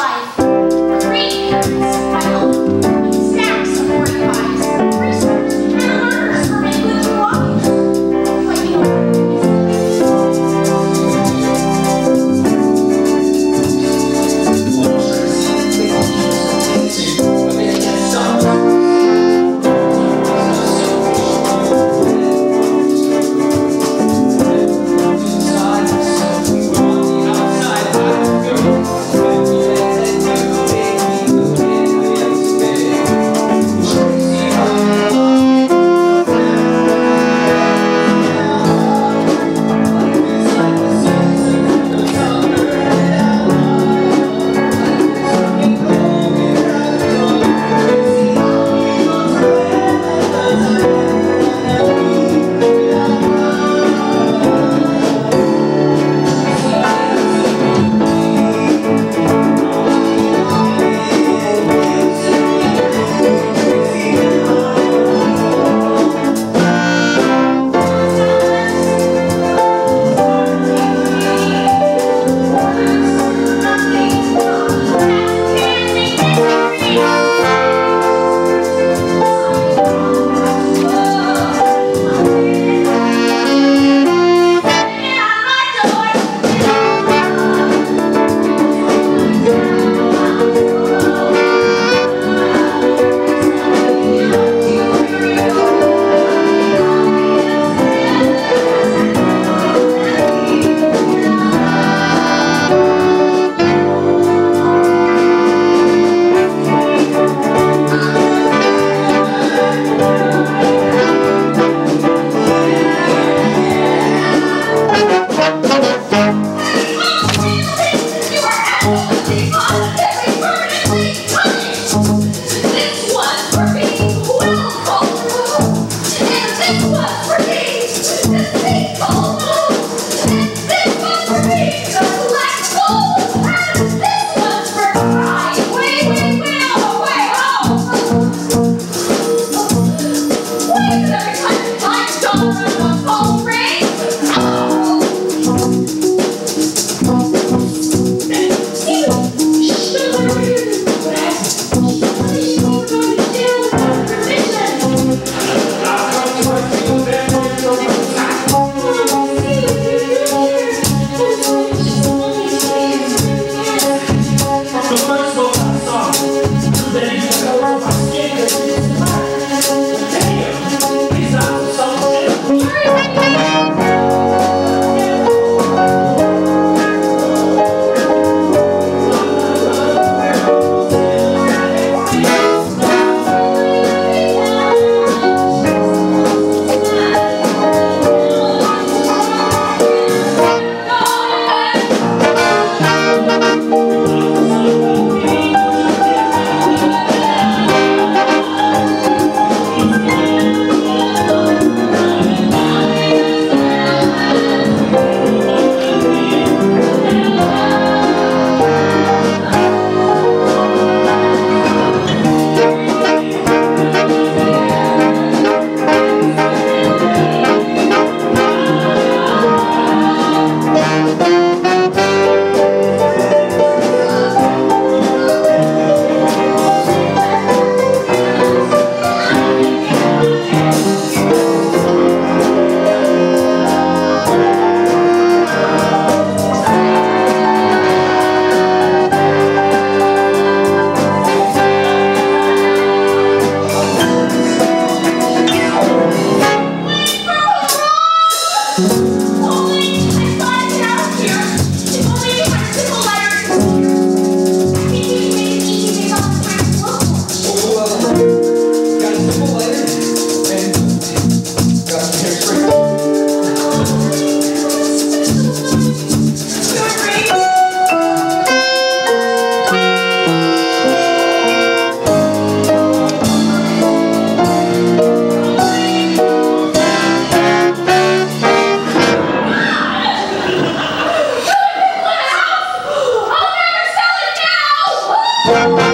life. Great Thank you.